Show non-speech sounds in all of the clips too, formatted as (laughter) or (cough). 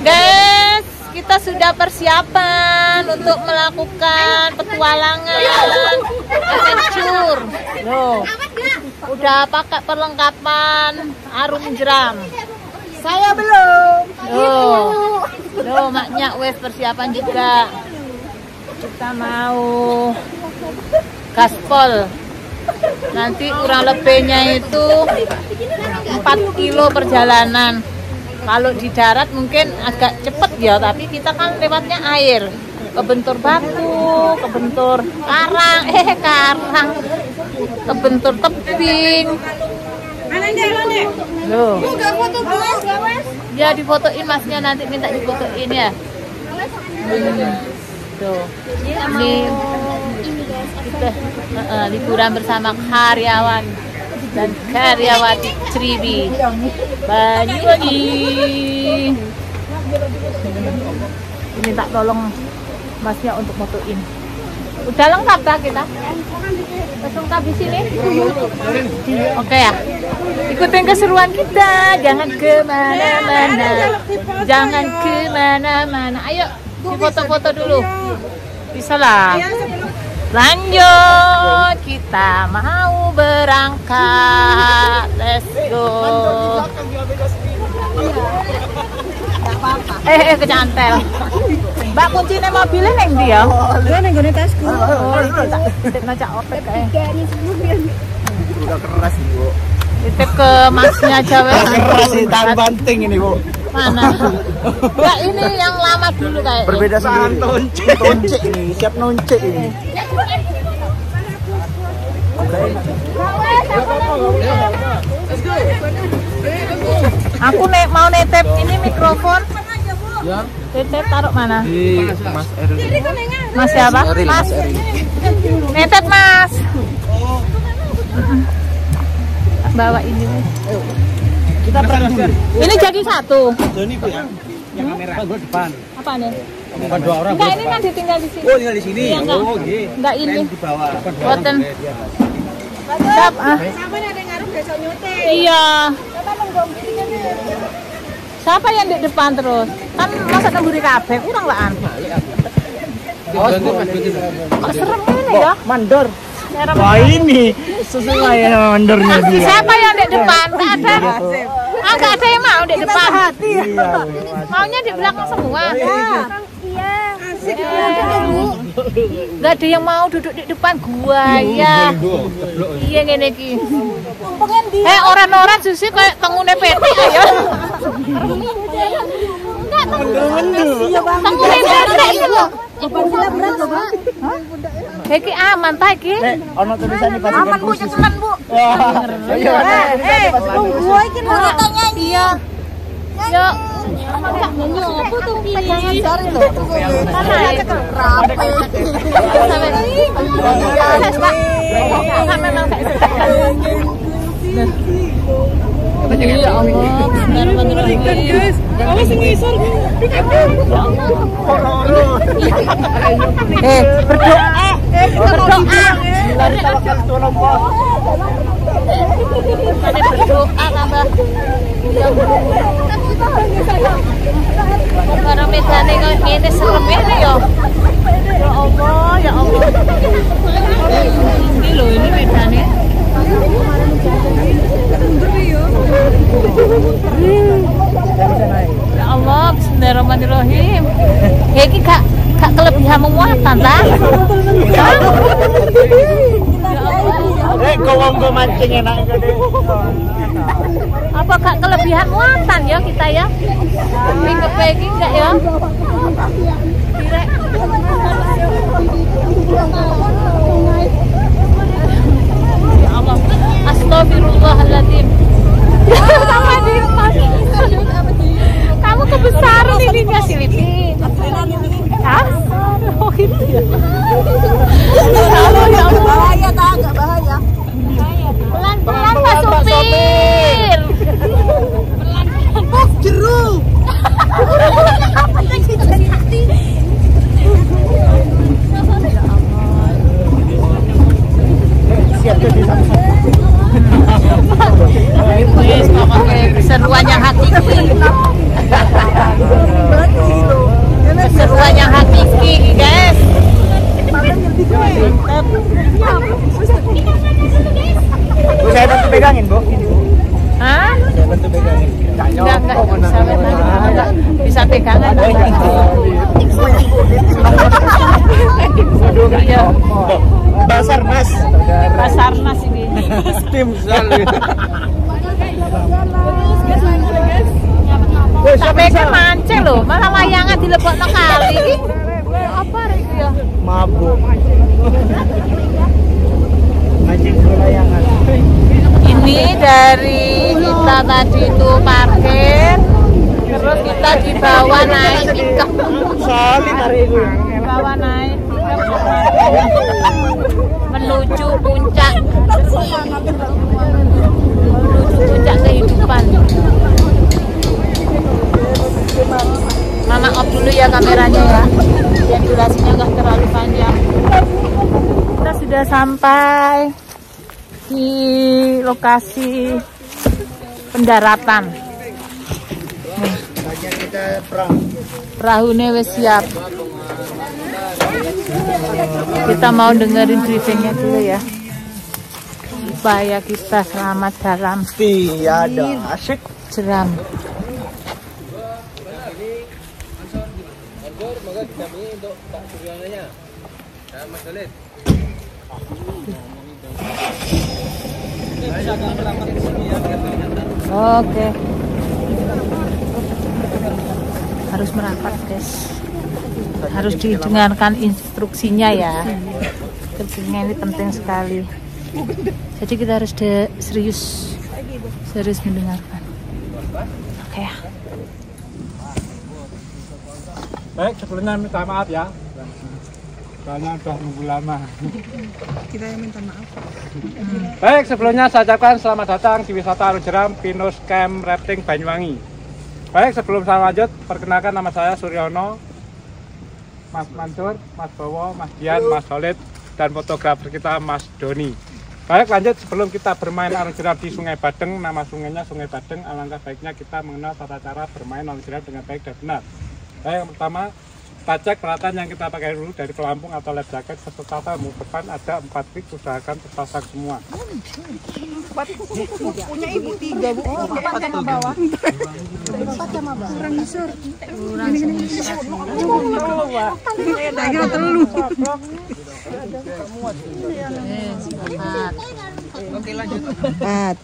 Guys, kita sudah persiapan untuk melakukan petualangan adventure. Loh, udah pakai perlengkapan arum jeram. Saya belum. Loh, loh maknya wes persiapan juga. Kita mau gaspol. Nanti kurang lebihnya itu 4 kilo perjalanan. Kalau di darat mungkin agak cepet ya, tapi kita kan lewatnya air. Kebentur batu, kebentur karang, (laughs) eh karang, kebentur tebing. Loh. Ya difotoin masnya nanti minta difotoin ya. Tuh. Ini kita eh, liburan bersama karyawan dan karyawati Tribi Banyuwangi. Ini tak tolong masnya untuk fotoin. Udah lengkap dah kita? Lengkap di sini? Oke ya. Ikutin keseruan kita, jangan ke mana-mana, jangan ke mana-mana. Ayo, di foto-foto dulu. Bisa lah. Lanjut, kita mau berangkat. Let's go. Eh, eh kecantel. Mbak kuncinya mobilnya neng dia. Lu ning gone tasku. Oh, itu titip ngajak opek kayak. Udah keras nih, Bu. Titip ke masnya aja wes. Keras sih, tahan banting ini, Bu. Mana? Ya ini yang lama dulu kayak. Berbeda sendiri. Tonce ini, siap nonce ini. Aku nek mau netep ini mikrofon. Ya. Netep taruh mana? Di Mas Eril. Mas siapa? Mas. Mas. Netep Mas. Bawa ini. Mas. Kita perang dulu. Ini jadi satu. Ini, Bu. Yang kamera. Gua depan. Apa nih? Bukan dua orang. Enggak ini kan ditinggal di sini. Oh, tinggal di sini. Iya, enggak. Oh, iya. Enggak ini. di bawah. Boten. Siap ah. Sampai ada ngaruh besok nyuting. Iya. Siapa yang di depan terus? Kan masa nemburi kabeh kurang lah an. Oh, Kok serem ini ya? mandor. Wah, ini sesuai mandornya dia. Siapa yang di depan? Enggak ada. Ah, enggak ada yang mau di depan. Iya. Maunya di belakang semua. Asik Enggak ada yang mau duduk di depan gua ya. Iya ngene iki. Eh orang-orang susi kayak tengune PT ayo. Enggak tengune tengune PT itu. Berat loh, Bang. Iki aman ta iki? Nek, ono tulisan di pasukan Aman Bu, cepetan Bu. Wah, iya, Eh, Tunggu iki mau kita nyanyi. Iya. Yuk. Nyanyi apa tuh? Pegangan jari loh. Mana ya? Sampai. Kan memang suka. Ya Allah, bismillahirrahmanirrahim. Awas ngisor. Eh, berdoa. Eh, berdoa. Berdoa tambah. Ya Karena medane kok ngene serem ini ya. Ya Allah, ya Allah. Ini loh ini medane. Ya Allah, Bismillahirrahmanirrahim. Ya ini gak gak kelebihan memuatan ta? Ya Allah. Eh, kau mau mancing enak. Apa gak kelebihan muatan ya kita ya? Minggu pagi enggak ya? Ya Allah. Astagfirullahaladzim. Kamu kebesaran ininya si Lipi. Hah? Oh gitu ya. Ya Allah, ya Allah. Bahaya tak? Agak bahaya. Pelan-pelan Pak Supir. Oh, jeruk. Siap jadi sama. Wis pokoknya keseruan yang hakiki. bisa enggak bisa pegangan iya Basar mas. Basarnas ini Tim sekali. sampai kan mancing loh malah layangan dilebokno kali iki apa iki ya Mabuk. Mancing ke layangan. ini dari kita tadi itu parkir terus kita dibawa naik pickup. Itu. dibawa naik menuju puncak. Menuju puncak kehidupan. Mama off dulu ya kameranya ya. Biar durasinya nggak terlalu panjang. Kita sudah sampai di lokasi pendaratan. Nih perahunya wis siap. Kita mau dengerin briefingnya dulu ya. Supaya kita selamat dalam Tiada asyik. jeram Oke. Harus merapat, guys. Harus didengarkan instruksinya ya. Instruksinya ini penting sekali. Jadi kita harus de- serius, serius mendengarkan. Oke ya. Baik, sebelumnya minta maaf ya. Soalnya udah nunggu lama. Kita yang minta maaf. Baik, sebelumnya saya ucapkan selamat datang di wisata Alun Jeram Pinus Camp Rafting Banyuwangi. Baik, sebelum saya lanjut, perkenalkan nama saya Suryono, Mas Mansur, Mas Bowo, Mas Dian, Mas Solid, dan fotografer kita Mas Doni. Baik, lanjut sebelum kita bermain Alun Jeram di Sungai Badeng, nama sungainya Sungai Badeng, alangkah baiknya kita mengenal tata cara bermain Alun Jeram dengan baik dan benar. Baik, yang pertama, cek peralatan yang kita pakai dulu dari pelampung atau lab jacket serta helm depan ada empat pick usahakan terpasang semua Punya ibu tiga bu. Oh, empat sama bawah. Empat sama bawah. Kurang besar. Kurang Tak kira telu. Empat.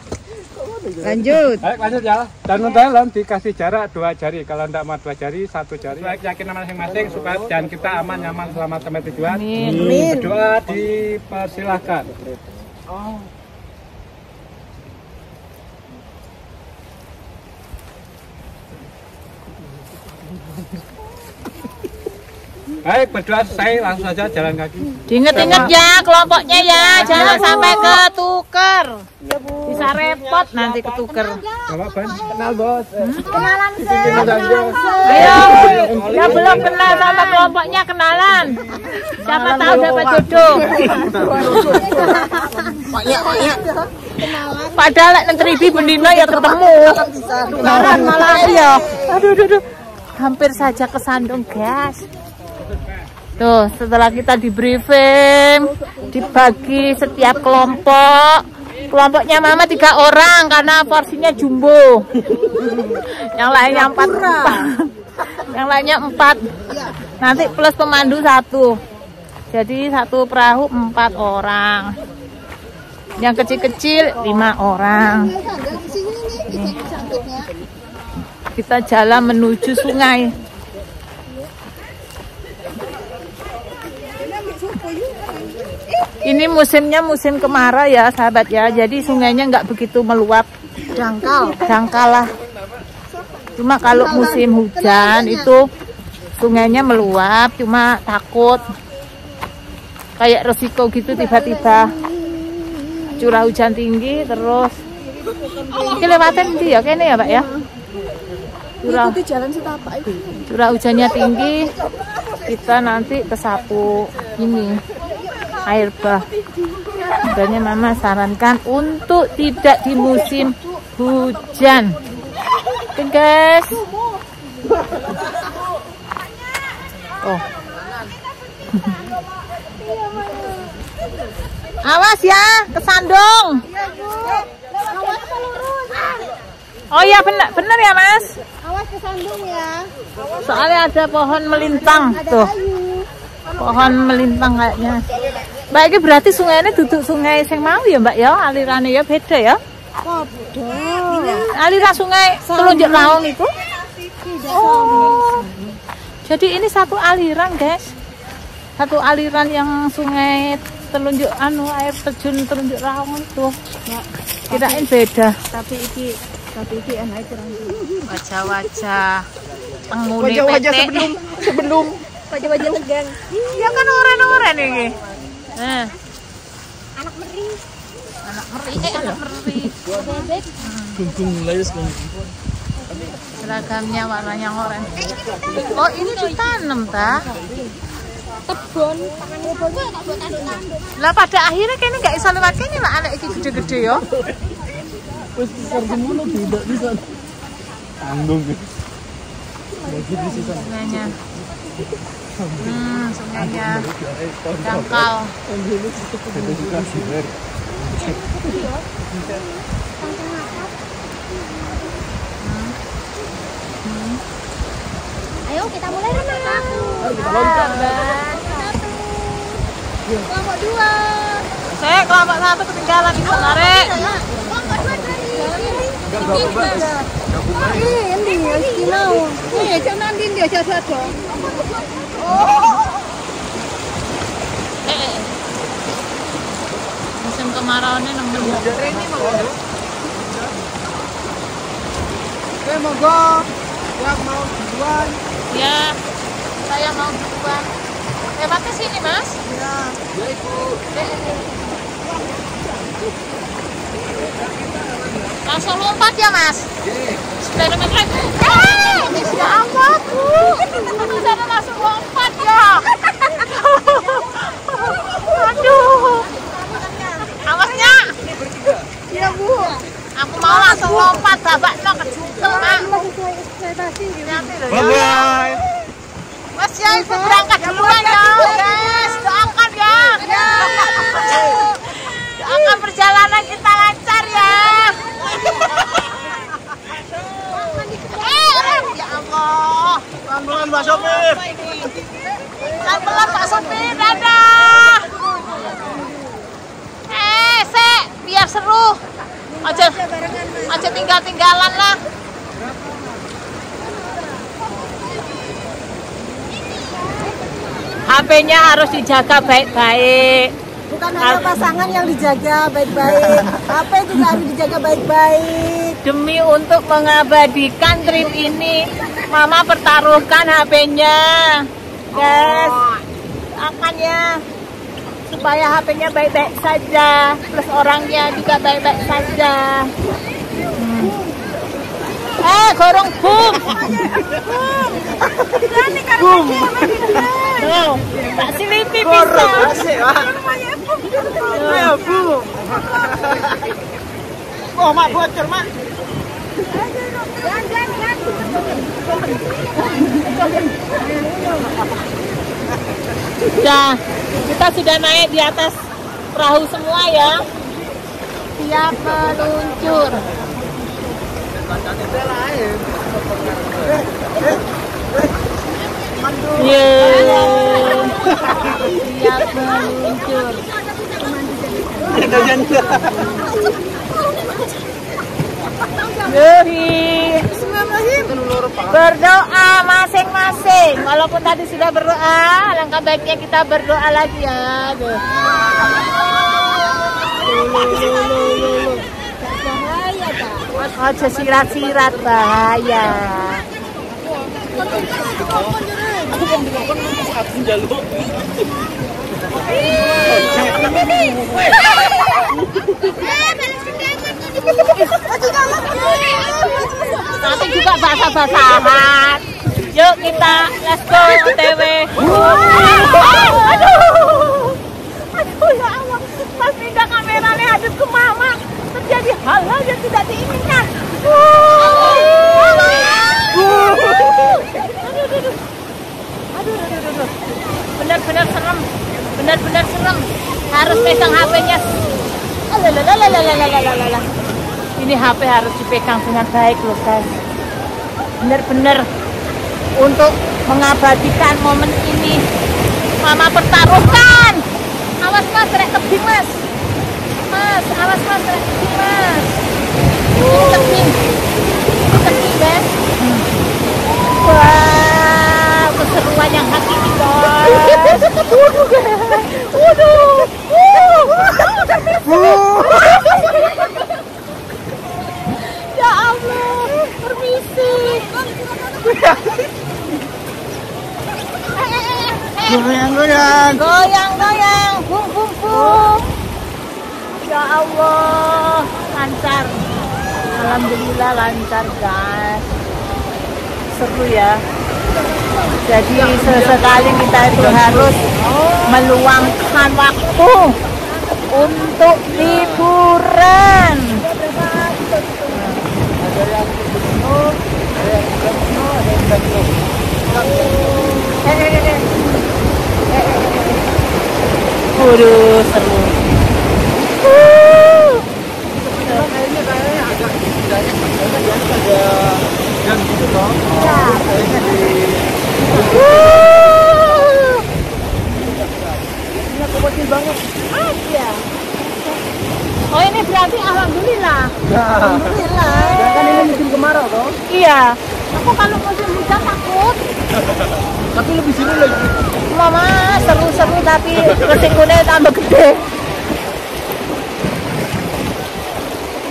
Lanjut. Baik lanjut ya. Dan untuk helm dikasih jarak dua jari. Kalau tidak mau dua jari, satu jari. Baik yakin masing-masing supaya dan kita aman nyaman selama sampai tujuan. Amin. Berdoa dipersilahkan. Baik, berdoa selesai langsung saja jalan kaki. Diinget-inget ya kelompoknya ya, jangan sampai ketuker. Bisa repot nanti ketuker. Bapak Ban, kenal bos. Ayo, ya belum kenal sama kelompoknya kenalan. Siapa tahu dapat jodoh. Padahal lek nang Tribi bendina ya ketemu. Kenalan malah iya. Aduh, aduh, aduh. Hampir saja kesandung, guys. Tuh, setelah kita di briefing, dibagi setiap kelompok. Kelompoknya Mama tiga orang karena porsinya jumbo. (laughs) Yang lainnya empat. (laughs) Yang lainnya empat. Nanti plus pemandu satu. Jadi satu perahu empat orang. Yang kecil-kecil lima orang. Nih. Kita jalan menuju sungai. Ini musimnya musim kemarau ya sahabat ya. Jadi sungainya nggak begitu meluap. Dangkal. Dangkal lah. Cuma kalau musim hujan itu sungainya meluap. Cuma takut kayak resiko gitu tiba-tiba curah hujan tinggi terus ini lewatin nanti ya kayaknya ya pak ya curah Ikuti jalan setapak itu. curah hujannya tinggi kita nanti kesapu ini air bah. Sebenarnya mama sarankan untuk tidak di musim hujan. Oke guys. Oh. (laughs) Awas ya kesandung. Oh iya benar benar ya mas Ya. Soalnya ada pohon melintang Ada tuh. Pohon melintang kayaknya. Mbak ini berarti sungai ini duduk sungai sing mau ya Mbak ya? Alirannya ya beda ya? Bodoh. Aliran sungai Telunjuk Raung itu? Oh. Jadi ini satu aliran guys. Satu aliran yang sungai Telunjuk anu air terjun Telunjuk Raung itu. Kirain beda. Tapi iki tapi iki enak kurang. Wajah-wajah penghuni Wajah-wajah PT. sebelum sebelum Wajah-wajah tegang. Iya kan orang-orang ini. Nah, Anak meri. anak meri, eh, anak meri. Bebek. Seragamnya warnanya oranye. Oh ini ditanam ta? Kebon. Tanduk-tanduk. Lah pada akhirnya kayaknya nggak bisa lewat kayaknya lah anak iki gede-gede ya. Wis besar semono tidak bisa. Tanggung. Lagi di sisa. Sungainya. Hmm, sungainya dangkal. Itu juga siber. Ayo kita mulai renang. Sabar. Kelompok dua. Saya kelompok satu ketinggalan itu narik. Kelompok dua dari. Eh, ini ya mau. Eh, nanti dia Eh, eh. Musim kemarau ini nemen. Eh monggo. Yang mau duluan. Ya, saya mau duluan. Lewatnya sini mas. Ya. Ya Ibu. Langsung lompat ya mas. Sepeda meter. Eh, ya ampun bu. Bisa langsung lompat ya. Aduh. Awasnya. Iya, Bu. Aku mau langsung lompat babak no kejungkel mak. Loh Bye ya. bye. Mas ya ibu berangkat duluan ya. Yes, doakan ya. Doakan perjalanan kita lancar ya. Eh, rem. Ya Allah. Pelan-pelan Mbak Sopir. Pelan-pelan Pak Sopir, dadah. Eh, sek, biar seru. Aja, aja tinggal-tinggalan lah. HP-nya harus dijaga baik-baik. Bukan hanya pasangan yang dijaga baik-baik, apa juga harus dijaga baik-baik. Demi untuk mengabadikan trip ini, Mama pertaruhkan HP-nya. Guys, akan ya supaya HP-nya baik-baik saja, plus orangnya juga baik-baik saja. Eh, gorong boom. Boom. Tuh, tak silipi bisa. Asik, Pak. Ayo, Bu. Oh, Mak bocor, Mak. Sudah, kita sudah naik di atas perahu semua ya. Siap meluncur. Siap meluncur. Yuhi. Berdoa masing-masing. Walaupun tadi sudah berdoa, alangkah baiknya kita berdoa lagi ya. Tuh. Aja sirat-sirat bahaya. Nanti juga basah-basahan. Yuk kita let's go OTW. Aduh. Aduh harus dipegang dengan baik loh guys. benar-benar untuk mengabadikan momen ini. Mama pertaruhkan. Awas mas rek tebing mas. Mas awas mas rek tebing mas. Ini tebing. Ini tebing guys wah keseruan yang hakiki guys (laughs) waduh guys. Waduh. (laughs) Ya Goyang goyang. goyang goyang bung bung bung. Ya Allah lancar. Alhamdulillah lancar guys. Seru ya. Jadi sesekali kita itu harus meluangkan waktu untuk liburan Waduh, seru. Uh. Uh. Aja. Oh ini berarti alhamdulillah. Alhamdulillah. Kan ini musim kemarau toh. Iya. Aku kalau musim hujan takut. Tapi lebih sini lagi. Mama seru-seru tapi resikonya tambah gede.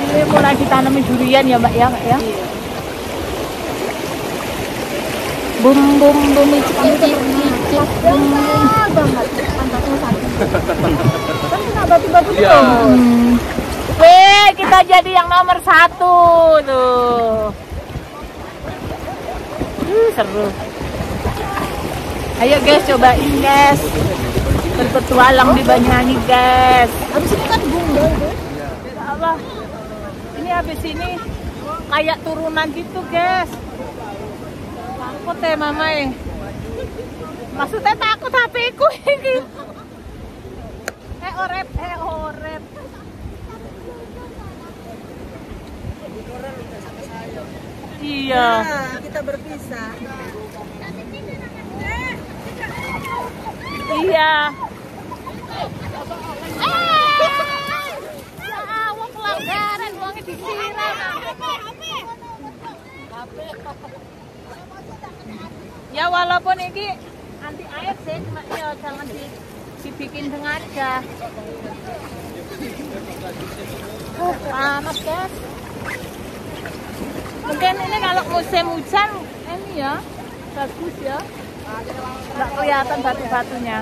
Ini mulai ditanami durian ya mbak ya mbak ya. Bum bum bum icip icip icip banget pantatnya sakit. Kan kena batu-batu Iya. tuh. Hmm. Weh, kita jadi yang nomor satu tuh. Uh, seru. Ayo guys, cobain guys. Berpetualang di Banyuwangi guys. Habis ini kan gundul guys. Ya Allah. Ini habis ini kayak turunan gitu guys. Takut ya mama ya. Maksudnya takut HP ku (laughs) ini. Eh orep, eh orep. Iya. kita berpisah. Iya. Ya pelanggaran disiram. Ya walaupun ini anti air sih, cuma ya jangan di, dibikin sengaja. Panas guys. Mungkin ini kalau musim hujan ini ya bagus ya. Nggak kelihatan batu-batunya.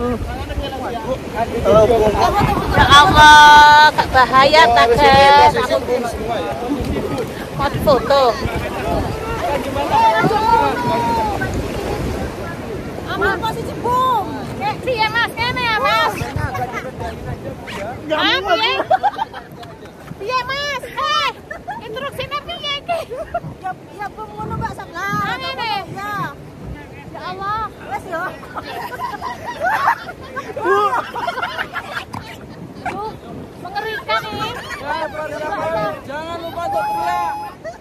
Uh. Ya Allah, bahaya tak guys. Aku mau foto. Aman posisi bom. Eh, piye Mas? Kene ya, Mas. Ah, piye? Piye, Mas? Eh, instruksinya piye iki? Ya, ya bom ngono Mbak ngene. Ya, Ya Allah. wes yo. Duh, mengerikan nih. Jangan lupa untuk.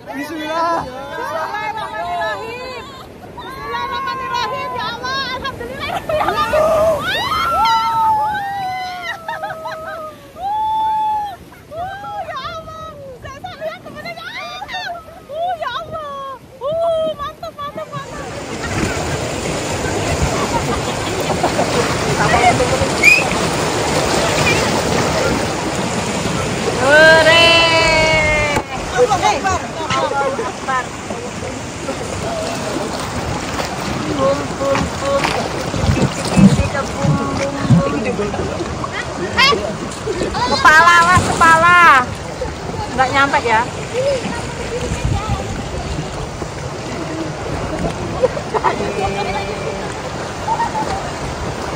Bismillah. Bismillahirrahmanirrahim. Bismillahirrahmanirrahim. Ya Allah, alhamdulillah. Ya Allah. Uh, ya Allah. Saya tak lihat ke mana ya Allah. Uh, ya Allah. Uh, mantap, mantap, mantap. Hore! Bum, bum, bum. Cicik-cicik, bum, bum. Eh, kepala mas, kepala. Nggak nyampe ya?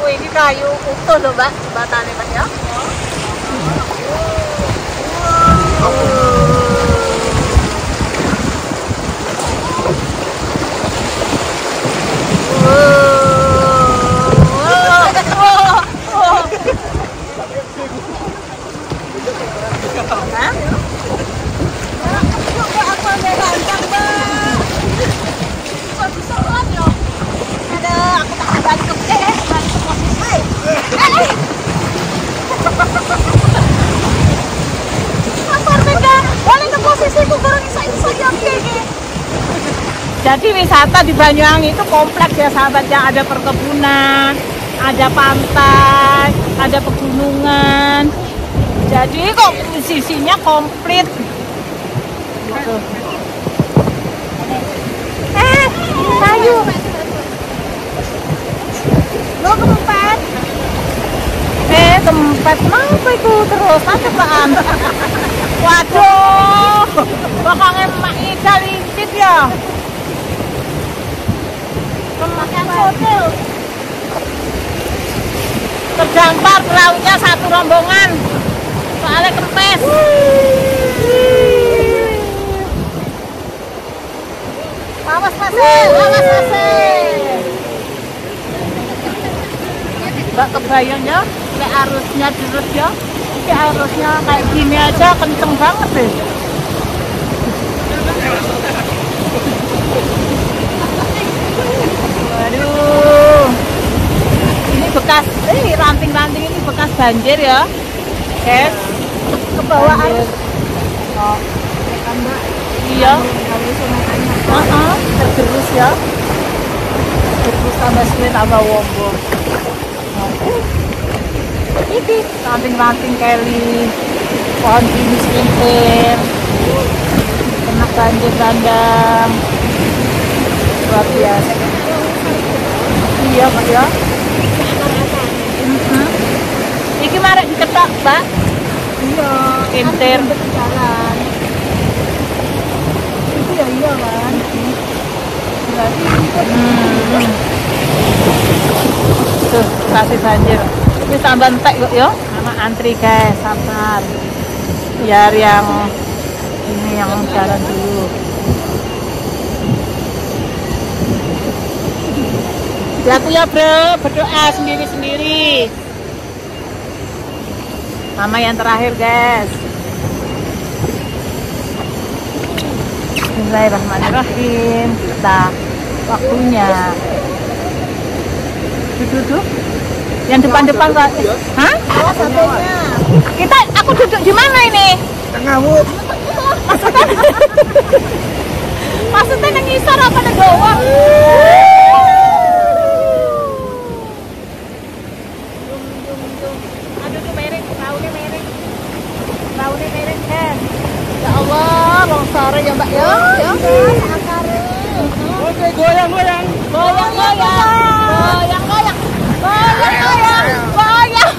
Oh, ini kayu utuh loh, Mbak. Batane, Mbak ya. Motor beda. Boleh ke posisiku kurang isa-isa ya ini. (laughs) Jadi wisata di Banyuwangi itu kompleks ya sahabat ya. Ada perkebunan, ada pantai, ada pegunungan. Jadi kok sisinya komplit. Gitu. Eh, kayu. Eh tempat apa itu terus apaan? Waduh, bakal emak Ida lincip ya. Makan hotel. Terdampar perahunya satu rombongan. Soalnya kempes. Awas pasir, awas pasir. Mbak kebayang ya, kayak arusnya derut ya. Kayak arusnya kayak gini aja kenceng banget deh. Waduh. Ini bekas, eh ranting-ranting ini bekas banjir ya. Guys, Ke bawah arus. Oh. Iya. Heeh, tergerus ya. Tergerus tambah suwe tambah wombo. Ini ranting-ranting keli, pohon pinus limpir, kena banjir bandang. Luar biasa. Iya, Mbak ya. Mhm. Iki marek diketok, Mbak. Iya. Kintir. Jalan. Itu ya iya kan. Berarti Hmm. Tuh, kasih banjir. Tambah entek kok ya. Sama antri guys, sabar. Biar yang ini yang jalan dulu. Hati ya bro, berdoa sendiri-sendiri. Mama yang terakhir guys. Bismillahirrahmanirrahim. Kita waktunya. Duduk, Yang depan-depan kok. Hah? Kita aku duduk di mana ini? Ngawut. Maksudnya (laughs) nang ngisor apa nang bawah? Aduh tuh mereng, raune mereng. Raune mereng kan. Ya ya Mbak ya. Ya, akare. Oke, goyang, goyang. Goyang goyang. Goyang Goyang goyang. Goyang.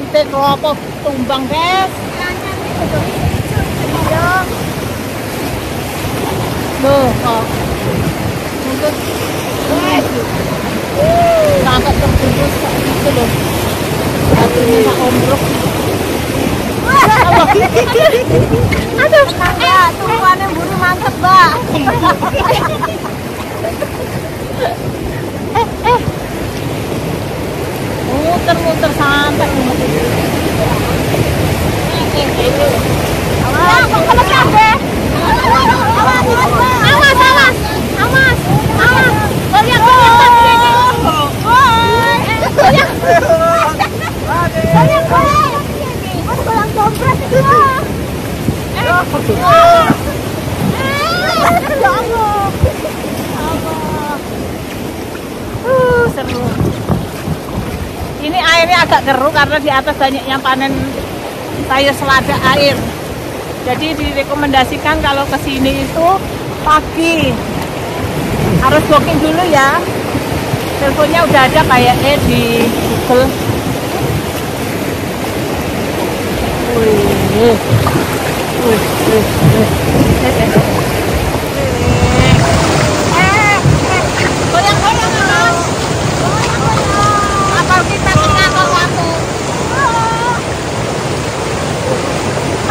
Kita kelopo tumbang guys. Iya. Aduh, kakak, tumpuannya buru mantep. Eh, eh. Muter-muter santai. Eh, eh, eh. Ya, kok kalau kabeh? Awas, awas, awas. Awas, awas. Goyang, goyang, goyang. Goyang. Goyang, goyang. Mas goyang dompet itu. Eh. Ya Allah. Allah. Uh, seru. Ini airnya agak keruh karena di atas banyak yang panen sayur selada air. Jadi direkomendasikan kalau ke sini itu pagi. Harus booking dulu ya. Teleponnya udah ada kayaknya di Google. Wih. Wih, wih, wih. Eh, eh. Eh, eh. Goyang, goyang, Mas. Apa kita ngatur waktu?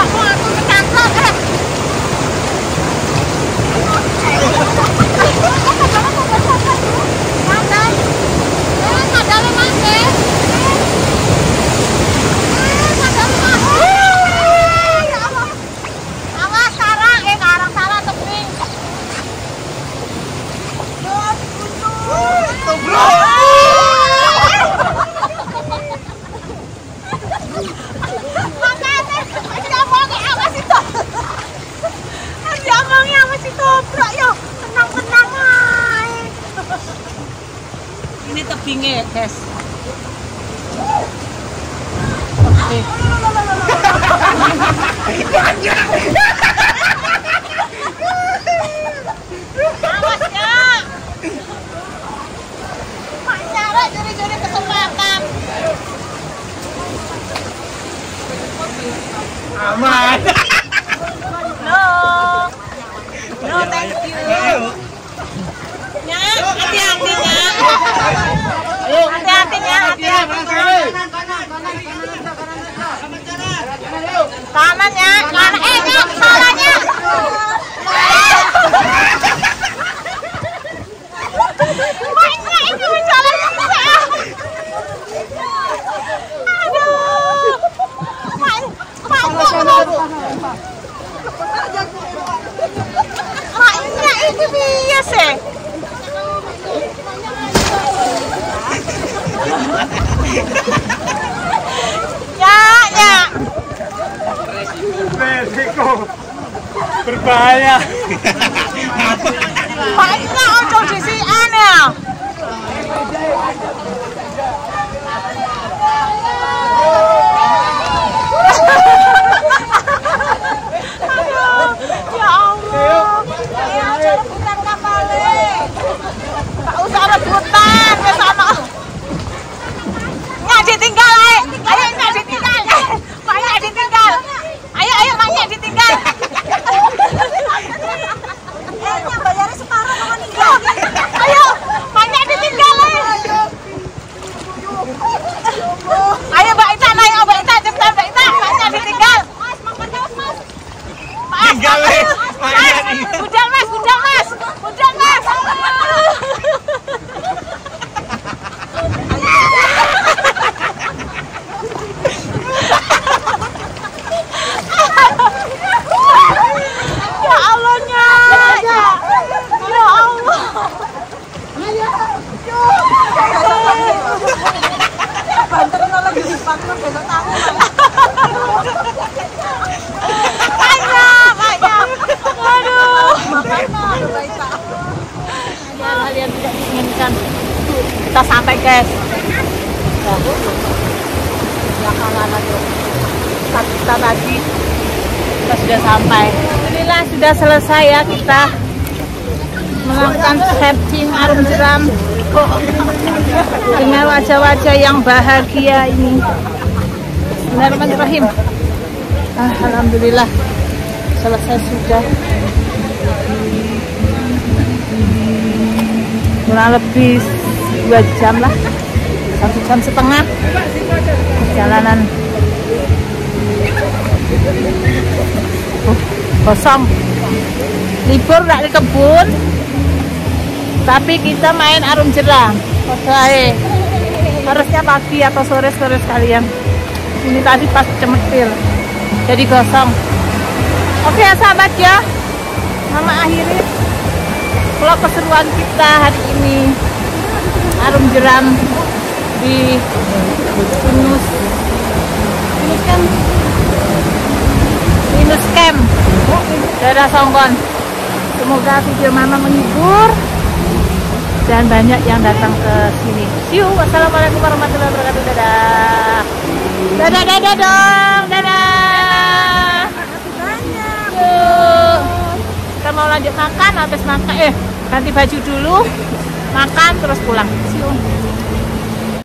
Aku aku ketangkep, eh. Mandai. Eh, mandai, Mas, eh. Eh, mandai, Mas. Eh, ya Allah. Awas, sarang, eh, karang salah guys. Oke. Awas ya. Maknya lah curi-curi kesempatan. Aman. No. No, thank you. Nya, hati-hati nya. Hati-hati nya, hati-hati. Kanan ya, kanan. Eh, nya, salahnya. Maknya ini salah saya. Aduh. Mak- Maknya kenapa? Maknya ini bias eh. Ya, ya. Resiko berbahaya. (laughs) Maknya ojo disian ya. Aduh, ya Allah. Ayo rebutan kapalnya. Tak usah rebutan, wis ana. Nyak ditinggal ae. Ayo nyak ditinggal. Mak nyak ditinggal. Ayo ayo mak nyak ditinggal. Kayaknya bayarnya separuh sama ninggal. Ayo, mak nyak ditinggal ae. Ayo Mbak Ita naik, oh, Mbak Ita cepetan Mbak Ita, Mak nyak ditinggal. Mas, makan terus Mas. Mas, Tinggal, makan eh. terus. Mak Mas, nyak tinggal. Budal Mas, budal Mas, budal Mas. Ya Allah, Nyak. Ya Allah. Banter kalau Bangkok besok tahu. Banyak, banyak. Aduh. Baik tak. yang tidak inginkan kita sampai guys ya itu Saat kita tadi kita sudah sampai Alhamdulillah sudah selesai ya kita melakukan searching arum jeram dengan wajah-wajah yang bahagia ini Bismillahirrahmanirrahim. Ah, Alhamdulillah. Selesai sudah. Kurang lebih dua jam lah. Satu jam setengah perjalanan. Uh, kosong. Libur nggak di kebun tapi kita main arum jeram Oke, harusnya pagi atau sore sore sekalian ini tadi pas cemetil. Jadi kosong oke ya sahabat ya. Mama akhiri vlog keseruan kita hari ini. Arum jeram di Pinus Pinus Camp Pinus Camp daerah Songkon. Semoga video mama menghibur dan banyak yang datang ke sini. See you. Wassalamualaikum warahmatullahi wabarakatuh. Dadah dadah dadah dong dadah. Yuk. kita mau lanjut makan habis makan eh ganti baju dulu makan terus pulang. you